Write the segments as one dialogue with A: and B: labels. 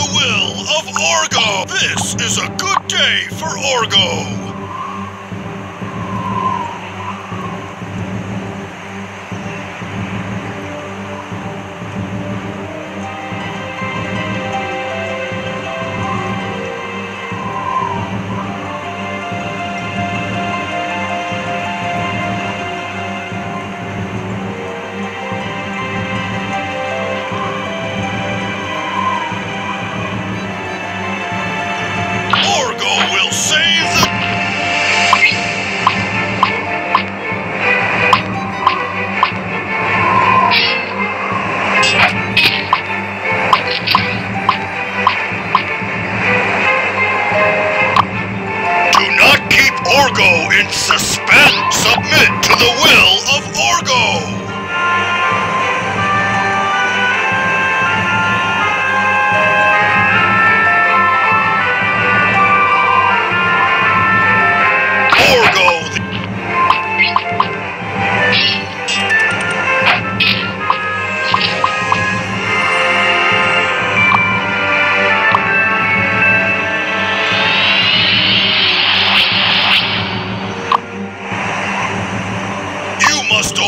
A: the will of Orrgo. This is a good day for Orrgo.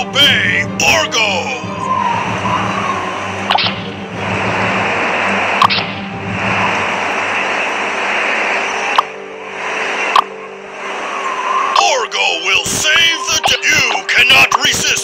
A: Obey Orrgo! Orrgo will save the. You cannot resist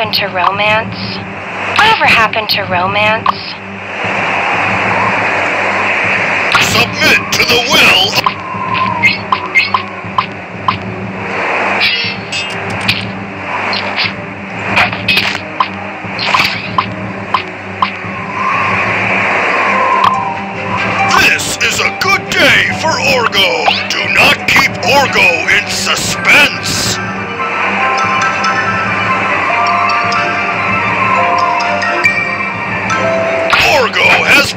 B: happened to romance? Whatever happened to romance?
A: Submit to the will This is a good day for Orrgo. Do not keep Orrgo in suspense. Has.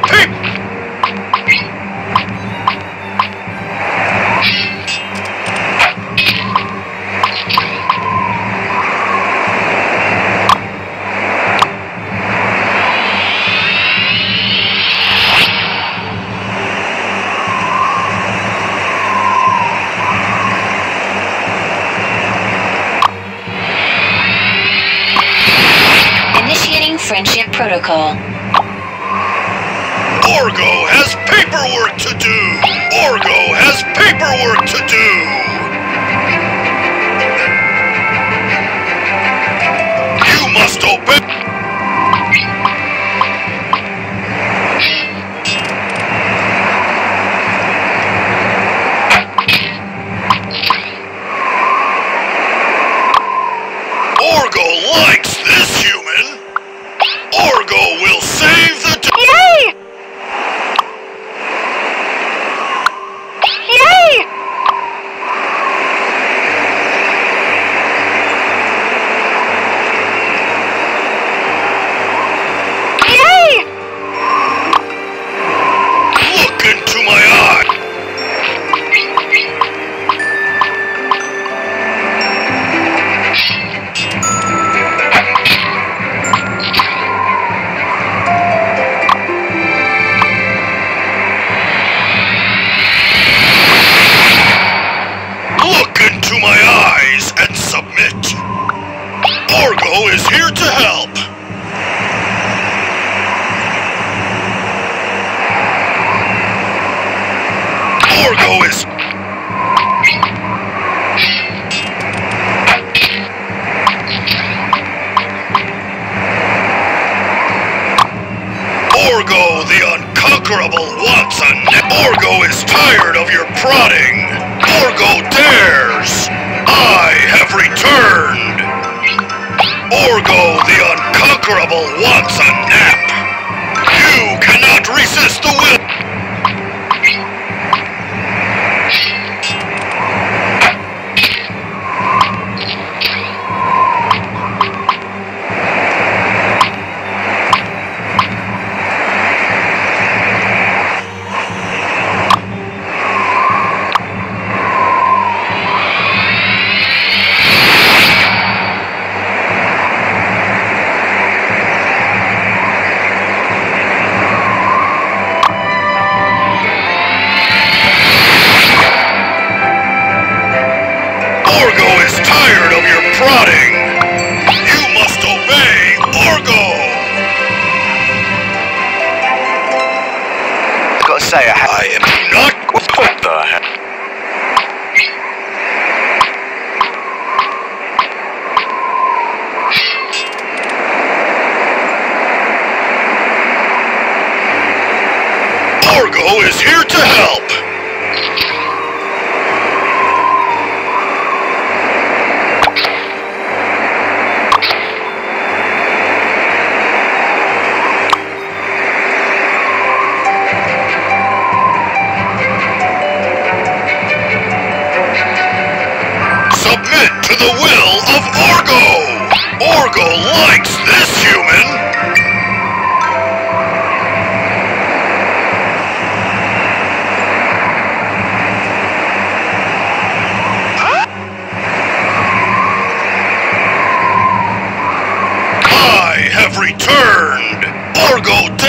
C: Initiating friendship protocol.
A: Orrgo has paperwork to do! Orrgo has paperwork to do! You must open... Orrgo likes this human! Incomparable wants a nap! You cannot resist the will... prodding. You must obey Orrgo.
D: Gotta say, I
A: I am not.
D: What the heck?
A: Orrgo is here to help. Submit to the will of Orrgo! Orrgo likes this human! I have returned! Orrgo